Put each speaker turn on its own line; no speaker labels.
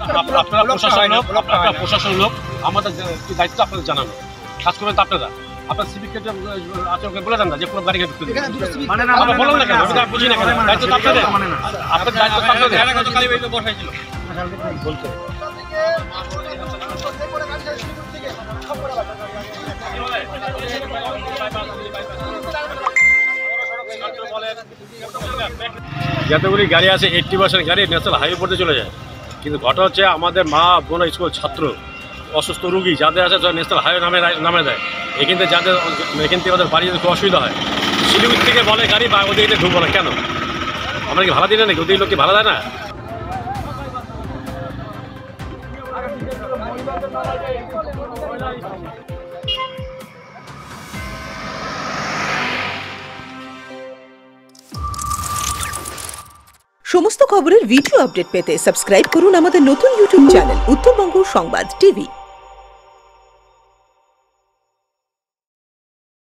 Up- আপনারা প্রশাসন লোক আপনারা প্রশাসন লোক। আমাদের দায়িত্ব আপনাদের জানানো। কাজ করবেন তো আপনারা। আপনার ওকে বলে দেন না যে কোনো ঢুকতে দিন।
মানে না
আমরা বললাম না কেন আমি তো বুঝি না কেন দায়িত্ব আপনাদের
মানে না।
আপনার দায়িত্ব তো আপনাদের যতগুলি গাড়ি আছে এইটটি পার্সেন্ট গাড়ি ন্যাশনাল হাইওয়ে পড়তে চলে যায়। কিন্তু ঘটনা হচ্ছে আমাদের মা বোন স্কুল ছাত্র অসুস্থ রুগী যাদের আছে ন্যাশনাল হাইওয়ে নামে নামে দেয়। এখান থেকে যাদের এখান থেকে ওদের বাড়ি খুব অসুবিধা হয়। শিলিগুড়ি থেকে বলে গাড়ি, বা ওদের ঢুকবো না, কেন? আমরা কি ভাড়া দিলে নাকি? ওদের লোক কি ভাড়া দেয় না?
সমস্ত খবরের ভিডিও আপডেট পেতে সাবস্ক্রাইব করুন আমাদের নতুন ইউটিউব চ্যানেল উত্তরবঙ্গ সংবাদ টিভি